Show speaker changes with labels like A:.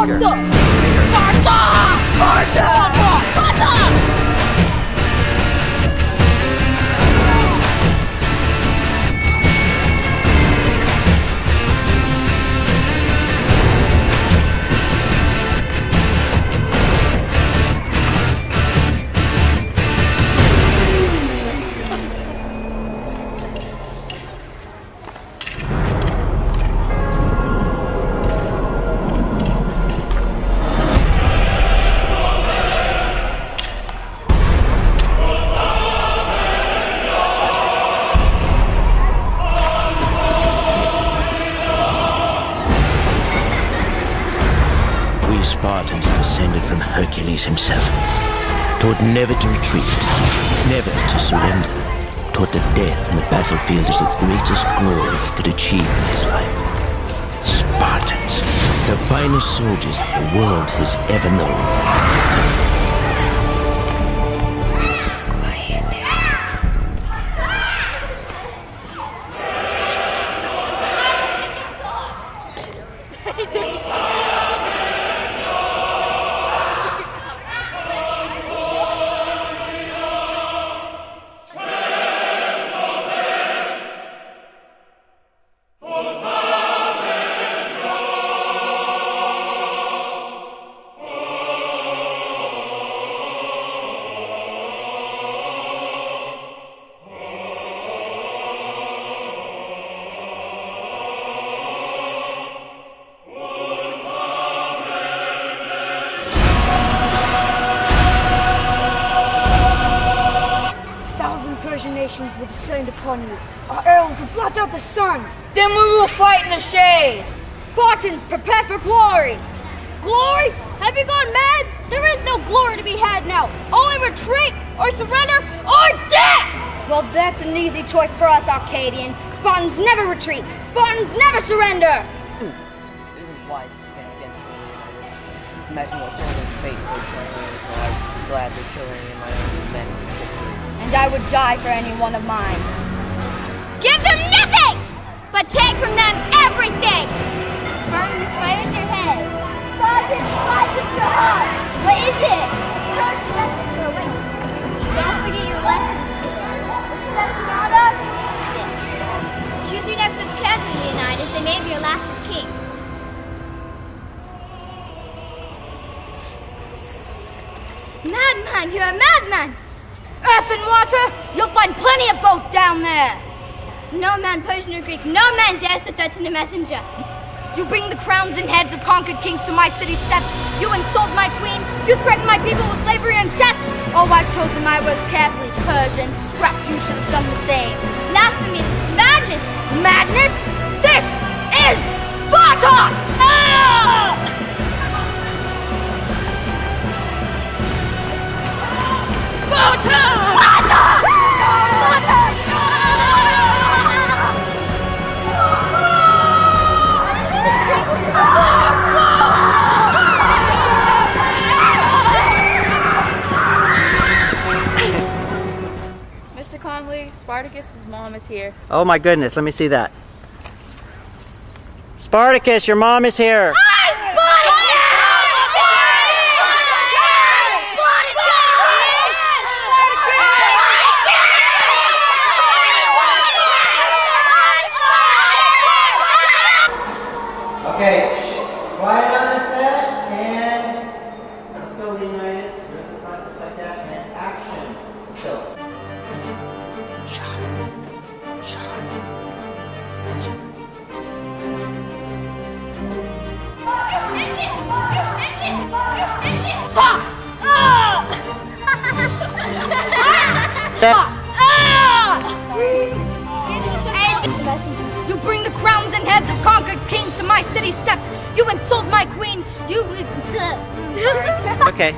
A: Sparta! Sparta!
B: Descended from Hercules himself. Taught never to retreat, never to surrender. Taught that death in the battlefield is the greatest glory he could achieve in his life. Spartans, the finest soldiers the world has ever known.
C: Nations will descend upon you. Our arrows will blot out the sun.
A: Then we will fight in the shade.
D: Spartans, prepare for glory!
C: Glory? Have you gone mad? There is no glory to be had now. Only retreat or surrender or death!
D: Well, that's an easy choice for us, Arcadian. Spartans never retreat. Spartans never surrender.
E: It isn't wise to stand against me, Leonidas. Imagine what Thermidor's fate was when I was alive, gladly killing in my own men to victory.
D: And I would die for any one of mine. Give them nothing, but take from them everything. Spartans, fight with your head. Spartans, fight with your heart. What is it? Don't forget your lessons. This. Choose your next ones carefully. They may be your last as king. Madman, you're a madman! And water, you'll find plenty of both down there! No man, Persian or Greek, no man dares to threaten a messenger. You bring the crowns and heads of conquered kings to my city steps. You insult my queen. You threaten my people with slavery and death. Oh, I've chosen my words carefully, Persian. Perhaps you should have done the same. Blasphemy, madness. Madness? This is Sparta! Ah!
A: Sparta!
F: Spartacus's mom is here.
G: Oh my goodness, let me see that. Spartacus, your mom is here. Okay,
D: You bring the crowns and heads of conquered kings to my city steps. You insult my queen. You.
G: Okay.